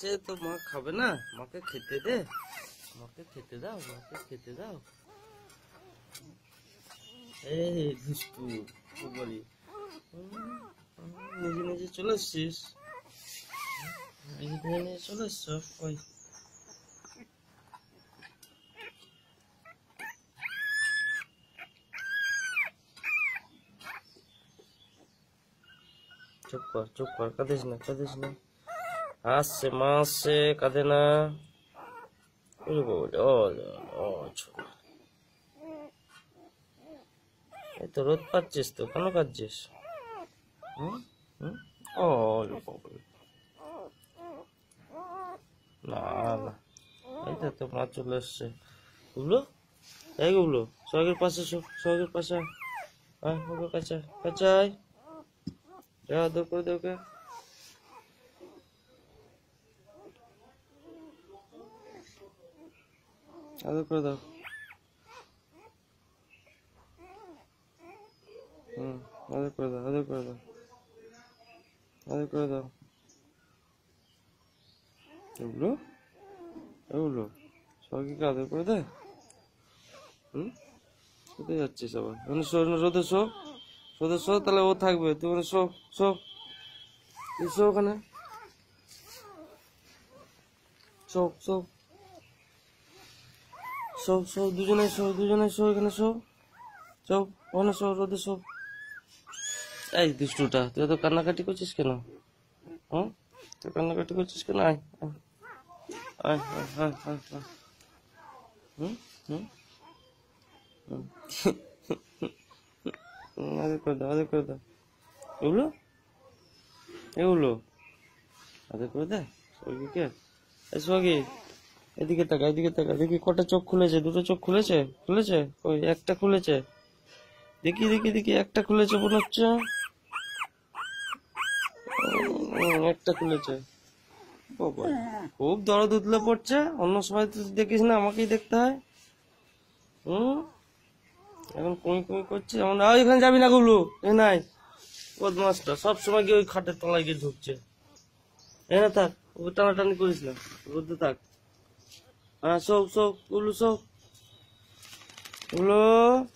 খাচ্ছে তো মা খাবে না। মাকে খেতে দে। মাকে খেতে দাও, মাকে খেতে দাও। এই দুষ্টু বলি নিজে নিজে চলে এসছিস। চলে এসছ? ওই চুপ কর চুপ কর। কাঁদিস না কাঁদিস না। আসছে মা কাঁদে না এই তো রোদ পাচ্ছিস তো কেন কাঁদছিস ও। না না এই তো তো মা চলে এসছে গুবলো এই গুবলো সোহাগের পাশে সোহাগের পাশে আয়। কাছে আয় যা আদর করে দে আদর করে দাও। হুম, আদর করে দাও, আদর করে দাও। আদর করে দাও। এগুলো? এগুলো? সবাইকে আদর করে দে। হুম? কোথায় যাচ্ছিস আবার? এখানে শো রোদে শো। রোদে তাহলে ও থাকবে। তুই ওখানে শো শো। শো ওখানে। শো শো। শো শো দুজনে শো দুজনে শো এখানে শো শো ওখানে শো রোদে শো এই দুষ্টুটা, তুই তো কান্নাকাটি করছিস কেন? হুম? তুই কান্নাকাটি করছিস কেন? আয় আয়। আয় আয় আয় আয় হুম? হুম? আদর করে দাও আদর করে দাও। এগুলো? এগুলো? আদর করে দে সৌগিকে এই সৌগি এদিকে তাকা এদিকে তাকা দেখি কটা চোখ খুলেছে দুটো চোখ খুলেছে? খুলেছে? ওই একটা খুলেছে। দেখি দেখি দেখি একটা খুলেছে মনে হচ্ছে। একটা খুলেছে। খুব দরদ উতলে পড়ছে। অন্য সময় তুই দেখিস না আমাকেই দেখতে হয়। হুম? এখন কুই কুই করছে? এমন "আয়, এখানে যাবি না গুলো? এ নাই। বদমাসটা সব সময় গিয়ে ওই খাটের তলায় গিয়ে ঢুকছে। এ না থাক ও টানাটানি করিস না। রোদে থাক। Ah, sop, sop, ulu sop. Ulu.